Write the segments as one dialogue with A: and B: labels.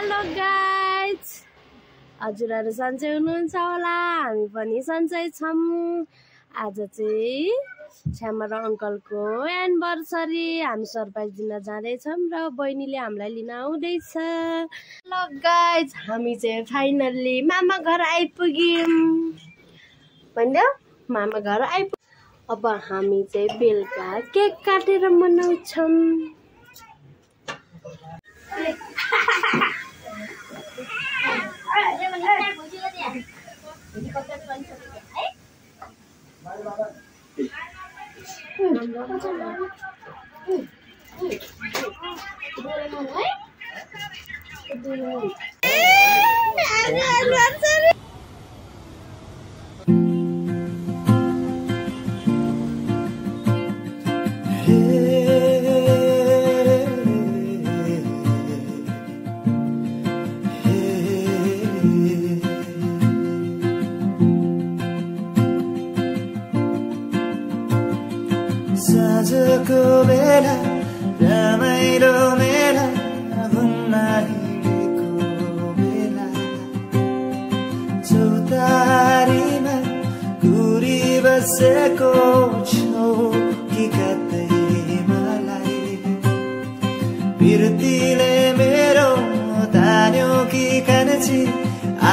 A: Hello guys. हजुरहरू सन्चै हुनुहुन्छ होला? हामी पनि सन्चै छौँ। आज चाहिँ छ्यामा र अङ्कलको एनिभर्सरी हामी सरप्राइज दिन जाँदैछौँ र बहिनीले हामीलाई लिन आउँदैछ। हेलो गाइज हामी चाहिँ फाइनल्ली मामा घर आइपुग्यौँ। भनिदेऊ मामा घर आइपुग अब हामी चाहिँ बेलुका केक काटेर मनाउँछौँ।
B: Hãy subscribe cho साँझको बेला रमाइलो मेला घुम्न हिँडेको बेला। चौतारीमा घुरी बसेको छौ कि कतै मलाई? बिर्तीले मेरो तान्यो कि कान्छी?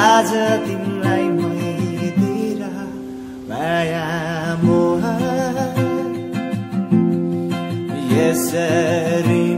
B: आज तिमीलाई يساري.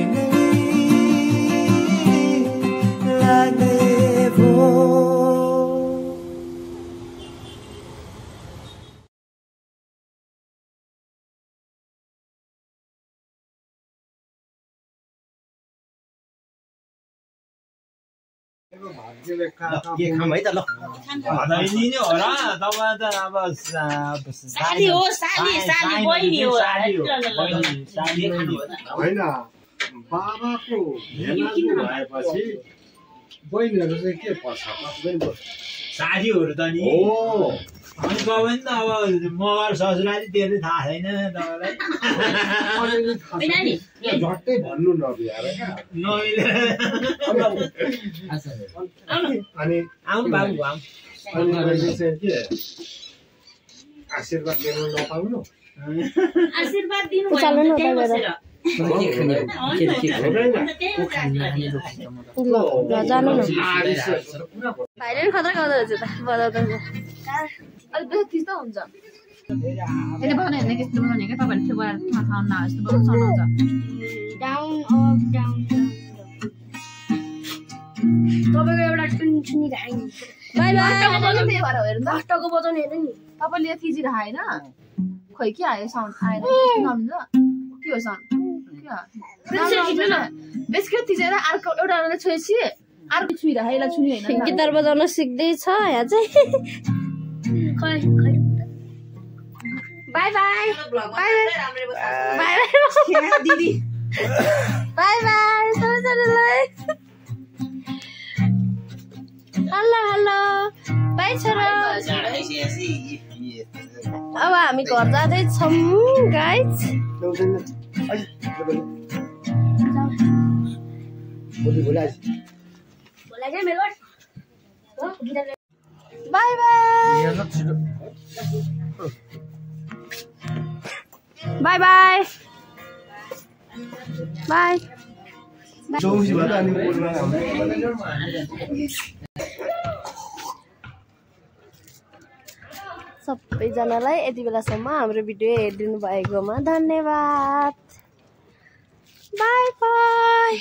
C: के त ल
D: हो त अब
E: हो, हो।
C: होइन बाबाको भएपछि बहिनीहरू चाहिँ के पर्छ
D: साथीहरू त नि।
C: हो।
D: अनि गयो त अब मगर ससुराली त्यो चाहिँ थाहा छैन तपाईँलाई।
C: झट्टै भन्नु नभ्याएर अनि
D: आउनु। बाबु
C: आशीर्वाद लिनु नपाउनु।
E: आशीर्वाद दिनु
A: भाइले पनि खतरा गाउँदो रहेछ त बजाउँदा अलिक बेसी हुन्छ
F: त्यसले बनायो भने यस्तो बनाउने क्या तपाईँहरूले त्यो थाहा थाहा नहोस् बनाउनु सक्नुहुन्छ
A: डाउन अप डाउन तपाईँको एउटा राखेँ बाई
F: बजाउनु
A: बाई
F: त्यही भएर हेर्नु त
A: अष्टको बजाउने हेर्नु नि
F: तपाईँले यो होइन खोइ के आयो साउन्ड आएन नमिल्छ के हो साउन्ड बिस्किट थिचेर अर्को एउटा छोएपछि अर्को यसलाई छुने होइन
A: गिटार बजाउन सिक्दैछ यहाँ चाहिँ
E: खै खै
A: बाई बाई बाई बाई
E: दिदी
A: बाई बाई सबैजनालाई हेलो हेलो बाई छोरा अब हामी घर जाँदैछौँ guys bye bye. Bye bye. सबैजनालाई यति बेलासम्म हाम्रो भिडियो हेरिदिनु भएकोमा धन्यवाद। By by